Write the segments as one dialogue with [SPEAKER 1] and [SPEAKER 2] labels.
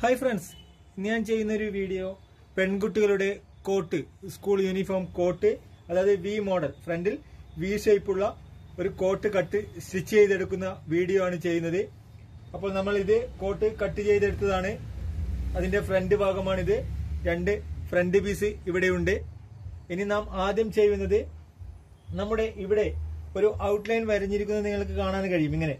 [SPEAKER 1] Hi friends ഇന്ന് ഞാൻ ചെയ്യുന്നൊരു വീഡിയോ പെൺകുട്ടികളുടെ കോട്ട് സ്കൂൾ യൂണിഫോം കോട്ട് അതായത് വി മോഡൽ ഫ്രണ്ടിൽ വി ഷേപ്പുള്ള ഒരു കോട്ട് കട്ട് സ്റ്റിച്ച് ചെയ്തെടുക്കുന്ന വീഡിയോ ആണ് ചെയ്യുന്നത്. അപ്പോൾ നമ്മൾ ഇത് കോട്ട് കട്ട് ചെയ്തെടുത്തതാണ്. അതിന്റെ ഫ്രണ്ട് ഭാഗമാണിത്. രണ്ട് ഫ്രണ്ട് പീസ് ഇവിടെയുണ്ട്. ഇനി നാം ആദ്യം ചെയ്യുന്നത് നമ്മുടെ ഇവിടെ ഒരു ഔട്ട്ലൈൻ വരഞ്ഞിരിക്കുന്നത് നിങ്ങൾക്ക് കാണാൻ കഴിയും. ഇങ്ങനെ.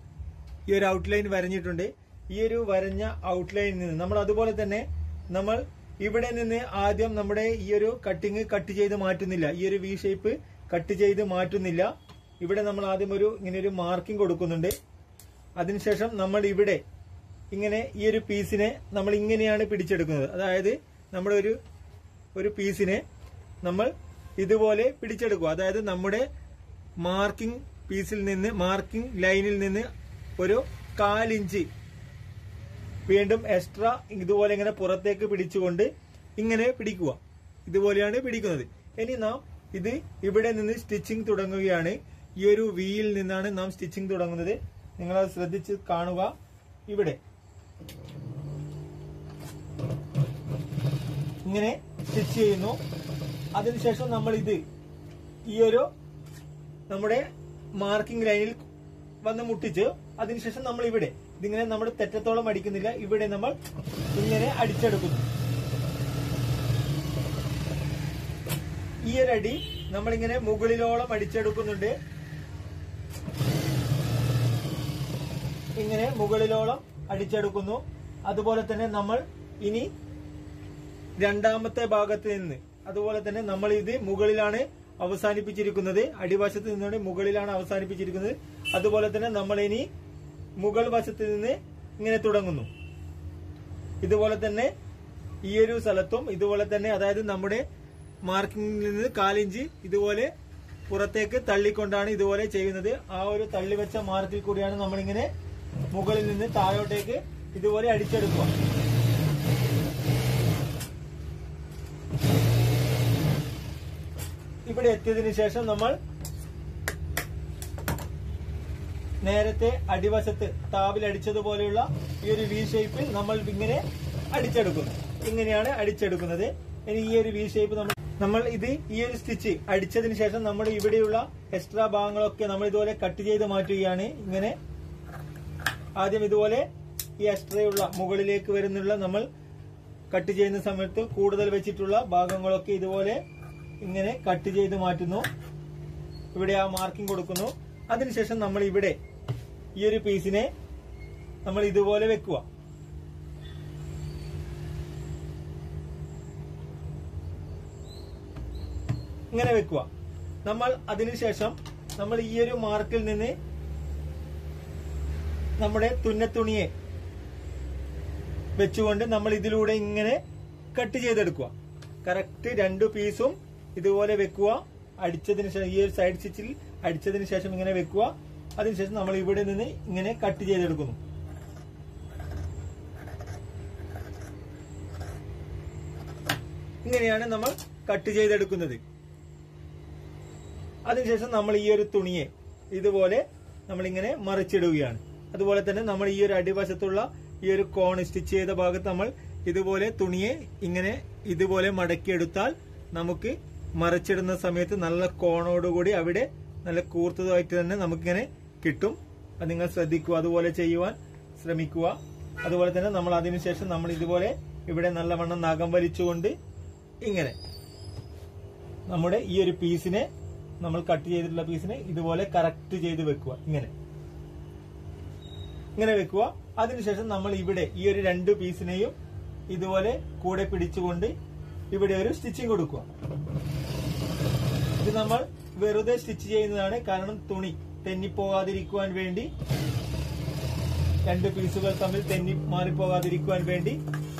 [SPEAKER 1] ഈ ഒരു ഔട്ട്ലൈൻ വരഞ്ഞിട്ടുണ്ട്. ഈ ഒരു വരഞ്ഞ ഔട്ട്ലൈനിൽ നിന്ന് നമ്മൾ അതുപോലെ തന്നെ നമ്മൾ ഇവിടെ നിന്ന് ആദ്യം നമ്മുടെ ഈ ഒരു കട്ടിങ് കട്ട് ചെയ്ത് മാറ്റുന്നില്ല. ഈ ഒരു വി ഷേപ്പ് കട്ട് ചെയ്ത് മാറ്റുന്നില്ല. ഇവിടെ നമ്മൾ ആദ്യം ഒരു ഇങ്ങനെ ഒരു മാർക്കിംഗ് കൊടുക്കുന്നുണ്ട്. അതിനുശേഷം നമ്മൾ ഇവിടെ ഇങ്ങനെ ഈ ഒരു പീസിനെ നമ്മൾ ഇങ്ങനെയാണ് പിടിച്ചെടുക്കുന്നത്. അതായത് നമ്മുടെ ഒരു ഒരു പീസിനെ നമ്മൾ ഇതുപോലെ പിടിച്ചെടുക്കുക. അതായത് നമ്മുടെ മാർക്കിംഗ് പീസിൽ നിന്ന് മാർക്കിംഗ് ലൈനിൽ നിന്ന് ഒരു കാലിഞ്ച് വീണ്ടും എക്സ്ട്രാ ഇതുപോലെ ഇങ്ങനെ പുറത്തേക്ക് പിടിച്ചുകൊണ്ട് ഇങ്ങനെ പിടിക്കുക. ഇതുപോലെയാണ് പിടിക്കുന്നത്. ഇനി നാം ഇത് ഇവിടെ നിന്ന് സ്റ്റിച്ചിങ് തുടങ്ങുകയാണ്. ഈ ഒരു വിയിൽ നിന്നാണ് നാം സ്റ്റിച്ചിങ് തുടങ്ങുന്നത്. നിങ്ങൾ അത് ശ്രദ്ധിച്ച് കാണുക. ഇവിടെ. ഇങ്ങനെ സ്റ്റിച്ച് ചെയ്യുന്നു. അതിനുശേഷം നമ്മൾ ഇത് ഈ ഒരു നമ്മുടെ മാർക്കിംഗ് ലൈനിൽ വന്ന് മുട്ടിച്ച് അതിനുശേഷം നമ്മൾ ഇവിടെ ഇതിങ്ങനെ നമ്മൾ തെറ്റത്തോളം അടിക്കുന്നില്ല. ഇവിടെ നമ്മൾ ഇങ്ങനെ അടിച്ചെടുക്കുന്നു. ഈ ഒരടി നമ്മളിങ്ങനെ മുകളിലോളം അടിച്ചെടുക്കുന്നുണ്ട്. ഇങ്ങനെ മുകളിലോളം അടിച്ചെടുക്കുന്നു. അതുപോലെ തന്നെ നമ്മൾ ഇനി രണ്ടാമത്തെ ഭാഗത്ത് നിന്ന് അതുപോലെ തന്നെ നമ്മൾ ഇത് മുകളിലാണ് അവസാനിപ്പിച്ചിരിക്കുന്നത്. അടിവശത്ത് നിന്നുകൊണ്ട് മുകളിലാണ് അവസാനിപ്പിച്ചിരിക്കുന്നത്. അതുപോലെ തന്നെ നമ്മൾ ഇനി മുകൾ വശത്ത് നിന്ന് ഇങ്ങനെ തുടങ്ങുന്നു. ഇതുപോലെ തന്നെ ഈ ഒരു സ്ഥലത്തും ഇതുപോലെ തന്നെ അതായത് നമ്മുടെ മാർക്കിംഗിൽ നിന്ന് കാലിഞ്ച് ഇതുപോലെ പുറത്തേക്ക് തള്ളിക്കൊണ്ടാണ് ഇതുപോലെ ചെയ്യുന്നത്. ആ ഒരു തള്ളി വെച്ച മാർക്കിൽ കൂടിയാണ് നമ്മളിങ്ങനെ മുകളിൽ നിന്ന് താഴോട്ടേക്ക് ഇതുപോലെ അടിച്ചെടുക്കുക. ഇവിടെ എത്തിയതിനു ശേഷം നമ്മൾ നേരത്തെ അടിവശത്ത് താവിൽ അടിച്ചതുപോലെയുള്ള ഈ ഒരു വി ഷേപ്പിൽ നമ്മൾ ഇങ്ങനെ അടിച്ചെടുക്കുന്നു. ഇങ്ങനെയാണ് അടിച്ചെടുക്കുന്നത്. ഇനി ഈ ഒരു വി ഷേപ്പ് നമ്മൾ നമ്മൾ ഇത് ഈ ഒരു സ്റ്റിച്ച് അടിച്ചതിന് ശേഷം നമ്മൾ ഇവിടെയുള്ള എക്സ്ട്രാ ഭാഗങ്ങളൊക്കെ നമ്മൾ ഇതുപോലെ കട്ട് ചെയ്ത് മാറ്റുകയാണ്. ഇങ്ങനെ ആദ്യം ഇതുപോലെ ഈ എക്സ്ട്രയുള്ള മുകളിലേക്ക് വരുന്നുള്ള നമ്മൾ കട്ട് ചെയ്യുന്ന സമയത്ത് കൂടുതൽ വെച്ചിട്ടുള്ള ഭാഗങ്ങളൊക്കെ ഇതുപോലെ ഇങ്ങനെ കട്ട് ചെയ്ത് മാറ്റുന്നു. ഇവിടെ ആ മാർക്കിംഗ് കൊടുക്കുന്നു. അതിനുശേഷം നമ്മൾ ഇവിടെ ഈ ഒരു പീസിനെ നമ്മൾ ഇതുപോലെ വെക്കുക. ഇങ്ങനെ വെക്കുക. നമ്മൾ അതിനുശേഷം നമ്മൾ ഈ ഒരു മാർക്കിൽ നിന്ന് നമ്മുടെ തുന്നത്തുണിയെ വെച്ചുകൊണ്ട് നമ്മൾ ഇതിലൂടെ ഇങ്ങനെ കട്ട് ചെയ്തെടുക്കുക. കറക്റ്റ് രണ്ടു പീസും ഇതുപോലെ വെക്കുക. അടിച്ചതിന് ശേഷം ഈ ഒരു സൈഡ് സ്റ്റിച്ചിൽ അടിച്ചതിന് ശേഷം ഇങ്ങനെ വെക്കുക. അതിനുശേഷം നമ്മൾ ഇവിടെ നിന്ന് ഇങ്ങനെ കട്ട് ചെയ്തെടുക്കുന്നു. ഇങ്ങനെയാണ് നമ്മൾ കട്ട് ചെയ്തെടുക്കുന്നത്. അതിനുശേഷം നമ്മൾ ഈ ഒരു തുണിയെ ഇതുപോലെ നമ്മൾ ഇങ്ങനെ മറിച്ചിടുകയാണ്. അതുപോലെ തന്നെ നമ്മൾ ഈ ഒരു അടിവശത്തുള്ള ഈ ഒരു കോൺ സ്റ്റിച്ച് ചെയ്ത ഭാഗത്ത് നമ്മൾ ഇതുപോലെ തുണിയെ ഇങ്ങനെ ഇതുപോലെ മടക്കിയെടുത്താൽ നമുക്ക് മറിച്ചിടുന്ന സമയത്ത് നല്ല കോണോടുകൂടി അവിടെ നല്ല കൂർത്തതായിട്ട് തന്നെ നമുക്കിങ്ങനെ കിട്ടും. അത് നിങ്ങൾ ശ്രദ്ധിക്കുക അതുപോലെ ചെയ്യുവാൻ ശ്രമിക്കുക. അതുപോലെ തന്നെ നമ്മൾ അതിനുശേഷം നമ്മൾ ഇതുപോലെ ഇവിടെ നല്ലവണ്ണം നഖം വലിച്ചുകൊണ്ട് ഇങ്ങനെ നമ്മുടെ ഈ ഒരു പീസിനെ നമ്മൾ കട്ട് ചെയ്തിട്ടുള്ള പീസിനെ ഇതുപോലെ കറക്റ്റ് ചെയ്ത് വെക്കുക. ഇങ്ങനെ. ഇങ്ങനെ വെക്കുക. അതിനുശേഷം നമ്മൾ ഇവിടെ ഈ ഒരു രണ്ട് പീസിനെയും ഇതുപോലെ കൂടെ പിടിച്ചുകൊണ്ട് ഇവിടെ ഒരു സ്റ്റിച്ചിങ് കൊടുക്കുക. ഇത് നമ്മൾ വെറുതെ സ്റ്റിച്ച് ചെയ്യുന്നതാണ് കാരണം തുണി. തെന്നിപ്പോകാതിരിക്കുവാൻ വേണ്ടി രണ്ട് പീസുകൾ തമ്മിൽ തെന്നി മാറിപ്പോകാതിരിക്കുവാൻ വേണ്ടി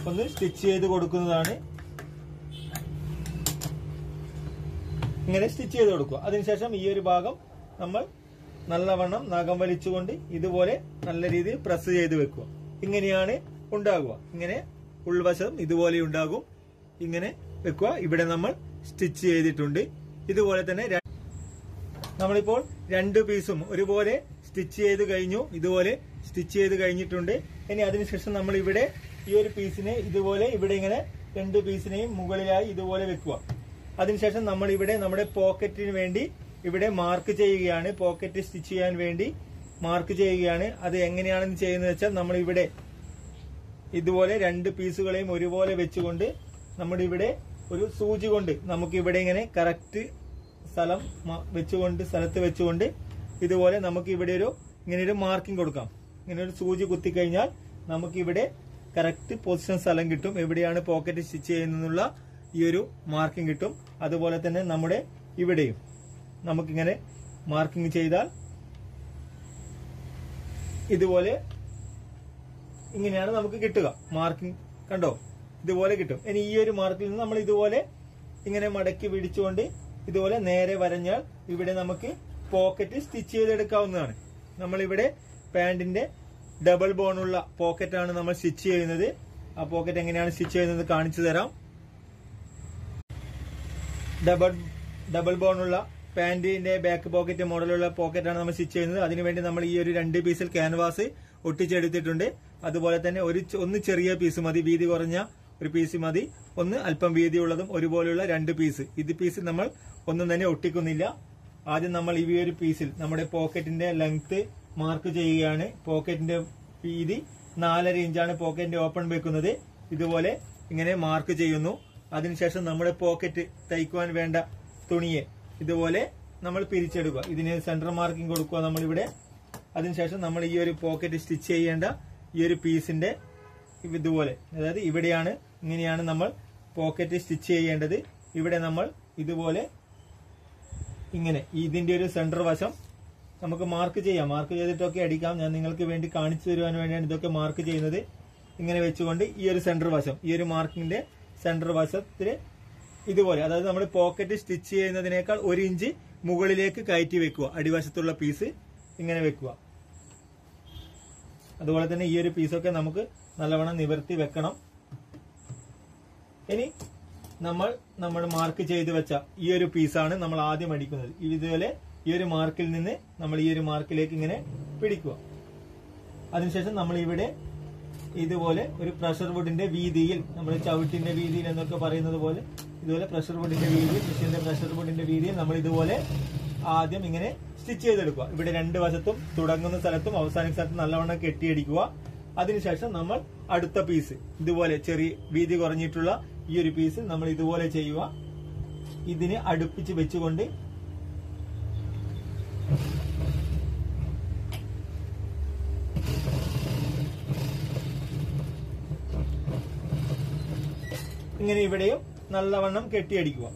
[SPEAKER 1] ഒന്ന് സ്റ്റിച്ച് ചെയ്ത് കൊടുക്കുന്നതാണ്. ഇങ്ങനെ സ്റ്റിച്ച് ചെയ്ത് കൊടുക്കുക. അതിനുശേഷം ഈ ഒരു ഭാഗം നമ്മൾ നല്ലവണ്ണം നഖം വലിച്ചുകൊണ്ട് ഇതുപോലെ നല്ല രീതിയിൽ പ്രസ് ചെയ്ത് വെക്കുക. ഇങ്ങനെയാണ് ഉണ്ടാകുക. ഇങ്ങനെ ഉൾവശം ഇതുപോലെ ഉണ്ടാകും. ഇങ്ങനെ വെക്കുക. ഇവിടെ നമ്മൾ സ്റ്റിച്ച് ചെയ്തിട്ടുണ്ട്. ഇതുപോലെ തന്നെ നമ്മളിപ്പോൾ രണ്ട് പീസും ഒരുപോലെ സ്റ്റിച്ച് ചെയ്ത് കഴിഞ്ഞു ഇതുപോലെ സ്റ്റിച്ച് ചെയ്ത് കഴിഞ്ഞിട്ടുണ്ട്. ഇനി അതിനുശേഷം നമ്മൾ ഇവിടെ ഈ ഒരു പീസിനെ ഇതുപോലെ ഇവിടെ ഇങ്ങനെ രണ്ട് പീസിനെയും മുകളിലായി ഇതുപോലെ വെക്കുക. അതിനുശേഷം നമ്മൾ ഇവിടെ നമ്മുടെ പോക്കറ്റിന് വേണ്ടി ഇവിടെ മാർക്ക് ചെയ്യുകയാണ്. പോക്കറ്റ് സ്റ്റിച്ച് ചെയ്യാൻ വേണ്ടി മാർക്ക് ചെയ്യുകയാണ്. അത് എങ്ങനെയാണെന്ന് ചെയ്യുന്നത് വെച്ചാൽ നമ്മൾ ഇവിടെ ഇതുപോലെ രണ്ട് പീസുകളെയും ഒരുപോലെ വെച്ചുകൊണ്ട് നമ്മുടെ ഇവിടെ ഒരു സൂചി കൊണ്ട് നമുക്ക് ഇവിടെ ഇങ്ങനെ കറക്റ്റ് സ്ഥലം വെച്ചുകൊണ്ട് സ്ഥലത്ത് വെച്ചുകൊണ്ട് ഇതുപോലെ നമുക്ക് ഇവിടെ ഒരു ഇങ്ങനെ ഒരു മാർക്കിംഗ് കൊടുക്കാം. ഇങ്ങനെ ഒരു സൂചി കുത്തി കഴിഞ്ഞാൽ നമുക്ക് ഇവിടെ കറക്റ്റ് പൊസിഷൻ സ്ഥലം കിട്ടും. എവിടെയാണ് പോക്കറ്റ് സ്റ്റിച്ച് ചെയ്യുന്നതിനുള്ള ഈ ഒരു മാർക്കിംഗ് കിട്ടും. അതുപോലെ തന്നെ നമ്മുടെ ഇവിടെയും നമുക്കിങ്ങനെ മാർക്കിംഗ് ചെയ്താൽ ഇതുപോലെ ഇങ്ങനെയാണ് നമുക്ക് കിട്ടുക. മാർക്കിംഗ് കണ്ടോ? ഇതുപോലെ കിട്ടും. ഇനി ഈ ഒരു മാർക്കിൽ നിന്ന് നമ്മൾ ഇതുപോലെ ഇങ്ങനെ മടക്കി പിടിച്ചുകൊണ്ട് ഇതുപോലെ നേരെ വരഞ്ഞാൽ ഇവിടെ നമുക്ക് പോക്കറ്റ് സ്റ്റിച്ച് ചെയ്തെടുക്കാവുന്നതാണ്. നമ്മളിവിടെ പാന്റിന്റെ ഡബിൾ ബോണുള്ള പോക്കറ്റാണ് നമ്മൾ സ്റ്റിച്ച് ചെയ്യുന്നത്. ആ പോക്കറ്റ് എങ്ങനെയാണ് സ്റ്റിച്ച് ചെയ്യുന്നത് കാണിച്ചു തരാം. ഡബിൾ ഡബിൾ ബോണുള്ള പാന്റിന്റെ ബാക്ക് പോക്കറ്റ് മോഡലുള്ള പോക്കറ്റാണ് നമ്മൾ സ്റ്റിച്ച് ചെയ്യുന്നത്. അതിനുവേണ്ടി നമ്മൾ ഈ ഒരു രണ്ട് പീസിൽ ക്യാൻവാസ് ഒട്ടിച്ചെടുത്തിട്ടുണ്ട്. അതുപോലെ തന്നെ ഒരു ഒന്ന് ചെറിയ പീസ് മതി വീതി കുറഞ്ഞ ഒരു പീസ് മതി. ഒന്ന് അല്പം വീതിയുള്ളതും ഒരുപോലെയുള്ള രണ്ട് പീസ് ഇത് പീസ് നമ്മൾ ഒന്നും തന്നെ ഒട്ടിക്കുന്നില്ല. ആദ്യം നമ്മൾ ഈ ഒരു പീസിൽ നമ്മുടെ പോക്കറ്റിന്റെ ലെങ്ത് മാർക്ക് ചെയ്യുകയാണ്. പോക്കറ്റിന്റെ വീതി നാലര ഇഞ്ചാണ് പോക്കറ്റിന്റെ ഓപ്പൺ വെക്കുന്നത്. ഇതുപോലെ ഇങ്ങനെ മാർക്ക് ചെയ്യുന്നു. അതിനുശേഷം നമ്മുടെ പോക്കറ്റ് തയ്ക്കുവാൻ വേണ്ട തുണിയെ ഇതുപോലെ നമ്മൾ പിരിച്ചെടുക്കുക. ഇതിന് സെന്റർ മാർക്കിംഗ് കൊടുക്കുക നമ്മളിവിടെ. അതിനുശേഷം നമ്മൾ ഈ ഒരു പോക്കറ്റ് സ്റ്റിച്ച് ചെയ്യേണ്ട ഈ ഒരു പീസിന്റെ ഇതുപോലെ. അതായത് ഇവിടെയാണ് ഇങ്ങനെയാണ് നമ്മൾ പോക്കറ്റ് സ്റ്റിച്ച് ചെയ്യേണ്ടത്. ഇവിടെ നമ്മൾ ഇതുപോലെ ഇങ്ങനെ ഇതിന്റെ ഒരു സെന്റർ വശം നമുക്ക് മാർക്ക് ചെയ്യാം. മാർക്ക് ചെയ്തിട്ടൊക്കെ അടിക്കാം. ഞാൻ നിങ്ങൾക്ക് വേണ്ടി കാണിച്ചു തരുവാൻ വേണ്ടിയാണ് ഇതൊക്കെ മാർക്ക് ചെയ്യുന്നത്. ഇങ്ങനെ വെച്ചുകൊണ്ട് ഈ ഒരു സെന്റർ വശം ഈ ഒരു മാർക്കിന്റെ സെന്റർ വശത്തിൽ ഇതുപോലെ അതായത് നമ്മൾ പോക്കറ്റ് സ്റ്റിച്ച് ചെയ്യുന്നതിനേക്കാൾ ഒരു ഇഞ്ച് മുകളിലേക്ക് കയറ്റി വെക്കുക. അടിവശത്തുള്ള പീസ് ഇങ്ങനെ വെക്കുക. അതുപോലെ തന്നെ ഈ ഒരു പീസൊക്കെ നമുക്ക് നല്ലവണ്ണം നിവർത്തി വെക്കണം. ഇനി നമ്മൾ നമ്മൾ മാർക്ക് ചെയ്ത് വെച്ച ഈ ഒരു പീസാണ് നമ്മൾ ആദ്യം അടിക്കുന്നത്. ഇതുപോലെ ഈ ഒരു മാർക്കിൽ നിന്ന് നമ്മൾ ഈ ഒരു മാർക്കിലേക്ക് ഇങ്ങനെ പിടിക്കുക. അതിനുശേഷം നമ്മൾ ഇവിടെ ഇതുപോലെ ഒരു പ്രഷർ വുഡിന്റെ വീതിയിൽ നമ്മൾ ചവിട്ടിന്റെ വീതിയിൽ എന്നൊക്കെ പറയുന്നത് പോലെ ഇതുപോലെ പ്രഷർ വുഡിന്റെ വീതിയിൽ മെഷീന്റെ പ്രഷർ വുഡിന്റെ വീതിയിൽ നമ്മൾ ഇതുപോലെ ആദ്യം ഇങ്ങനെ സ്റ്റിച്ച് ചെയ്തെടുക്കുക. ഇവിടെ രണ്ട് വശത്തും തുടങ്ങുന്ന സ്ഥലത്തും അവസാന സ്ഥലത്തും നല്ലവണ്ണം കെട്ടിയടിക്കുക. അതിനുശേഷം നമ്മൾ അടുത്ത പീസ് ഇതുപോലെ ചെറിയ വീതി കുറഞ്ഞിട്ടുള്ള ഈ ഒരു പീസ് നമ്മൾ ഇതുപോലെ ചെയ്യുക. ഇതിന് അടുപ്പിച്ച് വെച്ചുകൊണ്ട് ഇങ്ങനെ ഇവിടെയും നല്ലവണ്ണം കെട്ടിയടിക്കുക.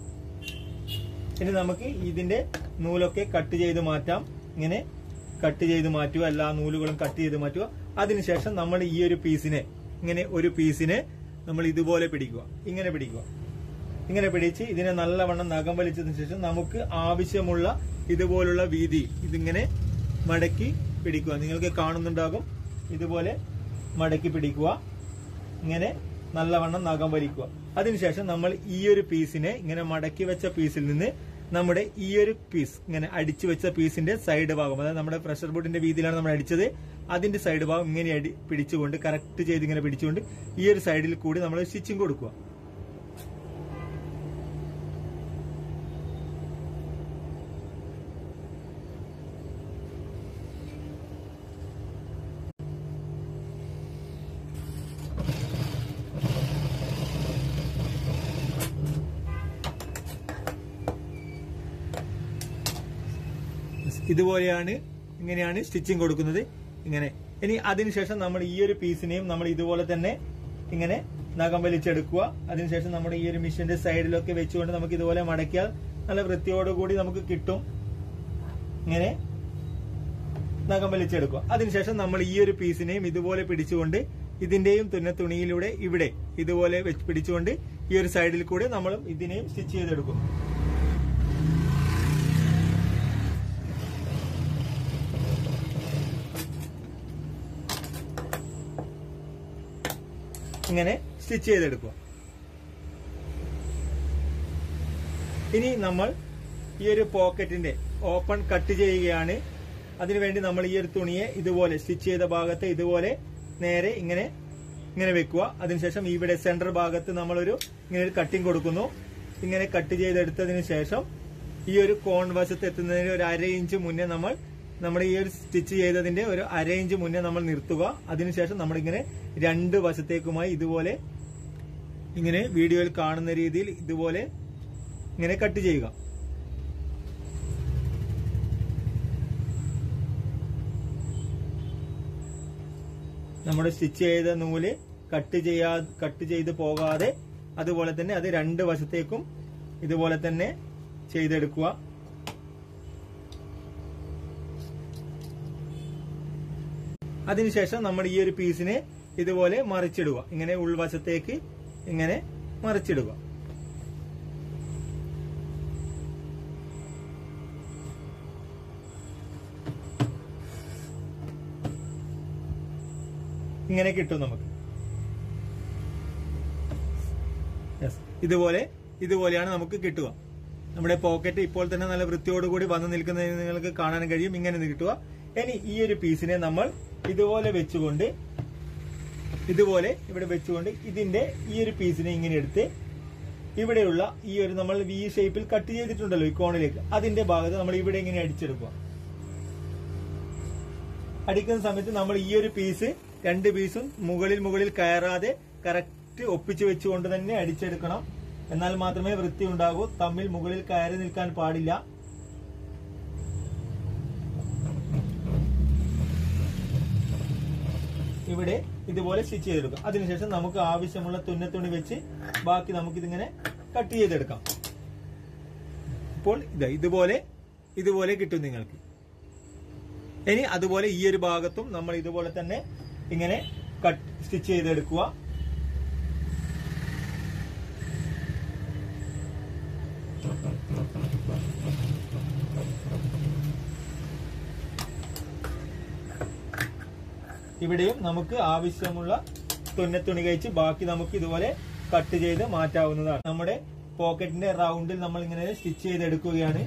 [SPEAKER 1] ഇനി നമുക്ക് ഇതിന്റെ നൂലൊക്കെ കട്ട് ചെയ്ത് മാറ്റാം. ഇങ്ങനെ കട്ട് ചെയ്ത് മാറ്റുക. എല്ലാ നൂലുകളും കട്ട് ചെയ്ത് മാറ്റുക. അതിനുശേഷം നമ്മൾ ഈ ഒരു പീസിനെ ഇങ്ങനെ ഒരു പീസിനെ നമ്മൾ ഇതുപോലെ പിടിക്കുക. ഇങ്ങനെ പിടിക്കുക. ഇങ്ങനെ പിടിച്ച് ഇതിനെ നല്ലവണ്ണം നഖം വലിച്ചതിന് ശേഷം നമുക്ക് ആവശ്യമുള്ള ഇതുപോലുള്ള വീതി ഇതിങ്ങനെ മടക്കി പിടിക്കുക. നിങ്ങൾക്ക് കാണുന്നുണ്ടാകും. ഇതുപോലെ മടക്കി പിടിക്കുക. ഇങ്ങനെ നല്ലവണ്ണം നഖം വലിക്കുക. അതിനുശേഷം നമ്മൾ ഈ ഒരു പീസിനെ ഇങ്ങനെ മടക്കി വെച്ച പീസിൽ നിന്ന് നമ്മുടെ ഈ ഒരു പീസ് ഇങ്ങനെ അടിച്ചു വെച്ച പീസിന്റെ സൈഡ് ഭാഗം അതായത് നമ്മുടെ പ്രഷർ ബോട്ടിന്റെ വീതിയിലാണ് നമ്മൾ അടിച്ചത്. അതിന്റെ സൈഡ് ഭാഗം ഇങ്ങനെ അടി പിടിച്ചുകൊണ്ട് കറക്റ്റ് ചെയ്ത് ഇങ്ങനെ പിടിച്ചുകൊണ്ട് ഈ ഒരു സൈഡിൽ കൂടി നമ്മൾ സ്റ്റിച്ചിങ് കൊടുക്കുക. ഇതുപോലെയാണ് ഇങ്ങനെയാണ് സ്റ്റിച്ചിങ് കൊടുക്കുന്നത്. ഇങ്ങനെ. ഇനി അതിനുശേഷം നമ്മൾ ഈ ഒരു പീസിനെയും നമ്മൾ ഇതുപോലെ തന്നെ ഇങ്ങനെ നഖം വലിച്ചെടുക്കുക. അതിനുശേഷം നമ്മുടെ ഈ ഒരു മിഷീന്റെ സൈഡിലൊക്കെ വെച്ചുകൊണ്ട് നമുക്ക് ഇതുപോലെ മടക്കിയാൽ നല്ല വൃത്തിയോടുകൂടി നമുക്ക് കിട്ടും. ഇങ്ങനെ നഖം വലിച്ചെടുക്കുക. അതിനുശേഷം നമ്മൾ ഈ ഒരു പീസിനെയും ഇതുപോലെ പിടിച്ചുകൊണ്ട് ഇതിന്റെയും തുന്ന തുണിയിലൂടെ ഇവിടെ ഇതുപോലെ പിടിച്ചുകൊണ്ട് ഈ ഒരു സൈഡിൽ കൂടെ നമ്മളും ഇതിനെയും സ്റ്റിച്ച് ചെയ്തെടുക്കും ഇങ്ങനെ സ്റ്റിച്ച് ചെയ്തെടുക്കുക. ഇനി നമ്മൾ ഈ ഒരു പോക്കറ്റിന്റെ ഓപ്പൺ കട്ട് ചെയ്യുകയാണ്. അതിനുവേണ്ടി നമ്മൾ ഈ ഒരു തുണിയെ ഇതുപോലെ സ്റ്റിച്ച് ചെയ്ത ഭാഗത്ത് ഇതുപോലെ നേരെ ഇങ്ങനെ ഇങ്ങനെ വെക്കുക. അതിനുശേഷം ഇവിടെ സെന്റർ ഭാഗത്ത് നമ്മളൊരു ഇങ്ങനെ ഒരു കട്ടിങ് കൊടുക്കുന്നു. ഇങ്ങനെ കട്ട് ചെയ്തെടുത്തതിനു ശേഷം ഈ ഒരു കോൺ വശത്ത് എത്തുന്നതിന് ഒരു അര ഇഞ്ച് മുന്നേ നമ്മൾ നമ്മുടെ ഈ ഒരു സ്റ്റിച്ച് ചെയ്തതിന്റെ ഒരു അര ഇഞ്ച് മുന്നേ നമ്മൾ നിർത്തുക. അതിനുശേഷം നമ്മളിങ്ങനെ രണ്ട് വശത്തേക്കുമായി ഇതുപോലെ ഇങ്ങനെ വീഡിയോയിൽ കാണുന്ന രീതിയിൽ ഇതുപോലെ ഇങ്ങനെ കട്ട് ചെയ്യുക. നമ്മുടെ സ്റ്റിച്ച് ചെയ്ത നൂൽ കട്ട് ചെയ്യാ കട്ട് ചെയ്ത് പോകാതെ അതുപോലെ തന്നെ അത് രണ്ട് വശത്തേക്കും ഇതുപോലെ തന്നെ ചെയ്തെടുക്കുക. അതിനുശേഷം നമ്മൾ ഈ ഒരു പീസിനെ ഇതുപോലെ മറിച്ചിടുക. ഇങ്ങനെ ഉൾവശത്തേക്ക് ഇങ്ങനെ മറിച്ചിടുക. ഇങ്ങനെ കിട്ടും നമുക്ക്. ഇതുപോലെ ഇതുപോലെയാണ് നമുക്ക് കിട്ടുക. നമ്മുടെ പോക്കറ്റ് ഇപ്പോൾ തന്നെ നല്ല വൃത്തിയോടുകൂടി വന്നു നിൽക്കുന്നതിന് നിങ്ങൾക്ക് കാണാൻ കഴിയും. ഇങ്ങനെ കിട്ടുക. ഇനി ഈ ഒരു പീസിനെ നമ്മൾ ഇതുപോലെ വെച്ചുകൊണ്ട് ഇതുപോലെ ഇവിടെ വെച്ചുകൊണ്ട് ഇതിന്റെ ഈ ഒരു പീസിനെ ഇങ്ങനെ എടുത്ത് ഇവിടെയുള്ള ഈ ഒരു നമ്മൾ വി ഷേപ്പിൽ കട്ട് ചെയ്തിട്ടുണ്ടല്ലോ ഈ കോണിലേക്ക് അതിന്റെ ഭാഗത്ത് നമ്മൾ ഇവിടെ ഇങ്ങനെ അടിച്ചെടുക്കുക. അടിക്കുന്ന സമയത്ത് നമ്മൾ ഈ ഒരു പീസ് രണ്ട് പീസും മുകളിൽ മുകളിൽ കയറാതെ കറക്റ്റ് ഒപ്പിച്ച് വെച്ചുകൊണ്ട് തന്നെ അടിച്ചെടുക്കണം. എന്നാൽ മാത്രമേ വൃത്തി ഉണ്ടാകൂ. തമ്മിൽ മുകളിൽ കയറി നിൽക്കാൻ പാടില്ല. ഇവിടെ ഇതുപോലെ സ്റ്റിച്ച് ചെയ്തെടുക്കാം. അതിനുശേഷം നമുക്ക് ആവശ്യമുള്ള തുന്നത്തുണി വെച്ച് ബാക്കി നമുക്കിതിങ്ങനെ കട്ട് ചെയ്തെടുക്കാം. അപ്പോൾ ഇതാ ഇതുപോലെ ഇതുപോലെ കിട്ടും നിങ്ങൾക്ക്. ഇനി അതുപോലെ ഈ ഒരു ഭാഗത്തും നമ്മൾ ഇതുപോലെ തന്നെ ഇങ്ങനെ കട്ട് സ്റ്റിച്ച് ചെയ്തെടുക്കുക. ഇവിടെയും നമുക്ക് ആവശ്യമുള്ള തുന്നത്തുണി കഴിച്ച് ബാക്കി നമുക്ക് ഇതുപോലെ കട്ട് ചെയ്ത് മാറ്റാവുന്നതാണ്. നമ്മുടെ പോക്കറ്റിന്റെ റൗണ്ടിൽ നമ്മൾ ഇങ്ങനെ സ്റ്റിച്ച് ചെയ്തെടുക്കുകയാണ്.